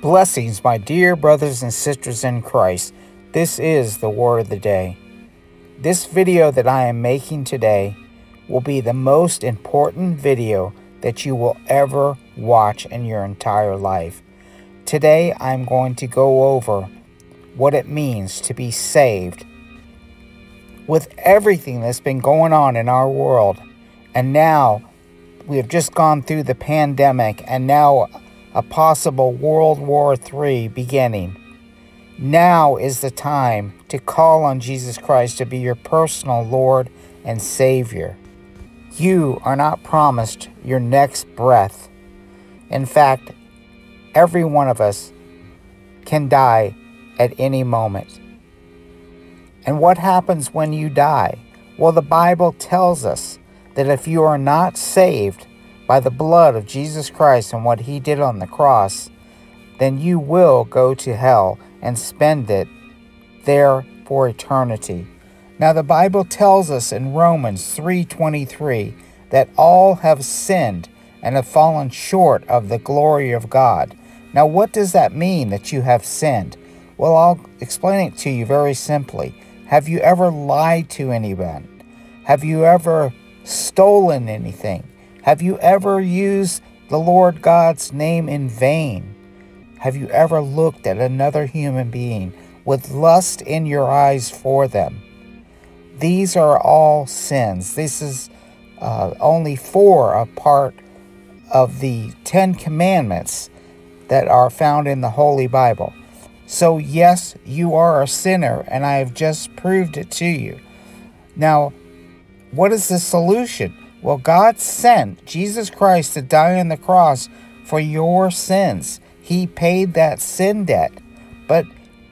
Blessings, my dear brothers and sisters in Christ. This is the Word of the Day. This video that I am making today will be the most important video that you will ever watch in your entire life. Today, I'm going to go over what it means to be saved. With everything that's been going on in our world, and now we have just gone through the pandemic, and now a possible World War III beginning. Now is the time to call on Jesus Christ to be your personal Lord and Savior. You are not promised your next breath. In fact, every one of us can die at any moment. And what happens when you die? Well, the Bible tells us that if you are not saved, by the blood of Jesus Christ and what he did on the cross, then you will go to hell and spend it there for eternity. Now the Bible tells us in Romans 3:23 that all have sinned and have fallen short of the glory of God. Now what does that mean that you have sinned? Well, I'll explain it to you very simply. Have you ever lied to anyone? Have you ever stolen anything? Have you ever used the Lord God's name in vain? Have you ever looked at another human being with lust in your eyes for them? These are all sins. This is uh, only four a part of the Ten Commandments that are found in the Holy Bible. So, yes, you are a sinner, and I have just proved it to you. Now, what is the solution? Well, God sent Jesus Christ to die on the cross for your sins. He paid that sin debt, but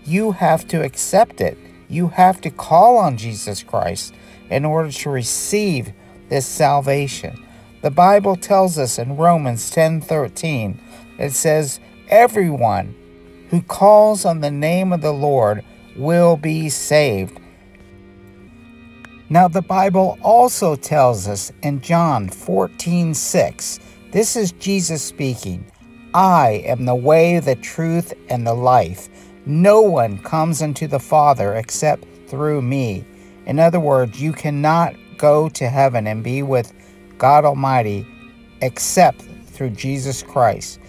you have to accept it. You have to call on Jesus Christ in order to receive this salvation. The Bible tells us in Romans 10:13, it says, "Everyone who calls on the name of the Lord will be saved." Now, the Bible also tells us in John 14 6, this is Jesus speaking I am the way, the truth, and the life. No one comes unto the Father except through me. In other words, you cannot go to heaven and be with God Almighty except through Jesus Christ.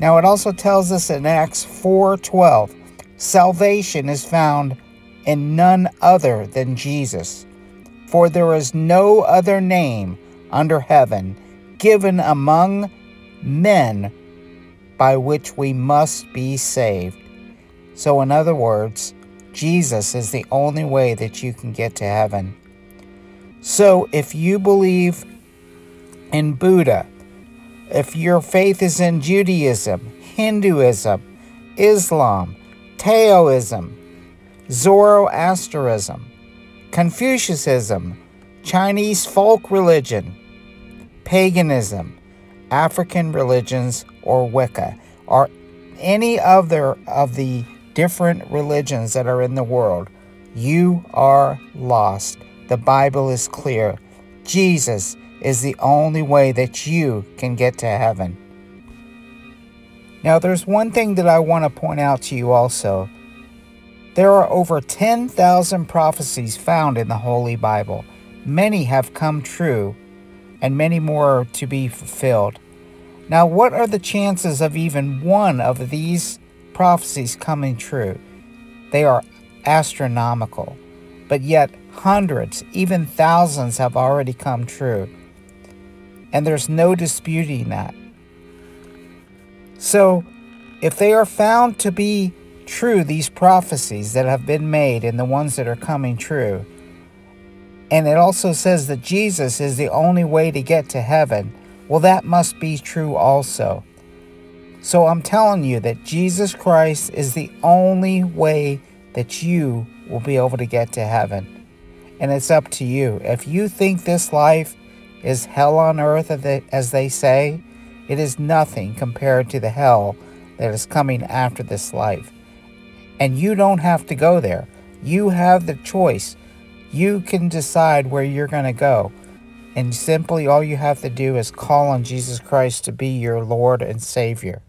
Now it also tells us in Acts 4:12, salvation is found in none other than Jesus. For there is no other name under heaven given among men by which we must be saved. So, in other words, Jesus is the only way that you can get to heaven. So, if you believe in Buddha, if your faith is in Judaism, Hinduism, Islam, Taoism, Zoroastrianism, Confucianism, Chinese folk religion, paganism, African religions, or Wicca, or any other of the different religions that are in the world, you are lost. The Bible is clear. Jesus is the only way that you can get to heaven. Now, there's one thing that I want to point out to you also there are over 10,000 prophecies found in the Holy Bible. Many have come true, and many more are to be fulfilled. Now, what are the chances of even one of these prophecies coming true? They are astronomical, but yet hundreds, even thousands, have already come true. And there's no disputing that. So, if they are found to be true these prophecies that have been made and the ones that are coming true. And it also says that Jesus is the only way to get to heaven. Well, that must be true also. So I'm telling you that Jesus Christ is the only way that you will be able to get to heaven. And it's up to you. If you think this life is hell on earth, as they say, it is nothing compared to the hell that is coming after this life. And you don't have to go there. You have the choice. You can decide where you're going to go. And simply all you have to do is call on Jesus Christ to be your Lord and Savior.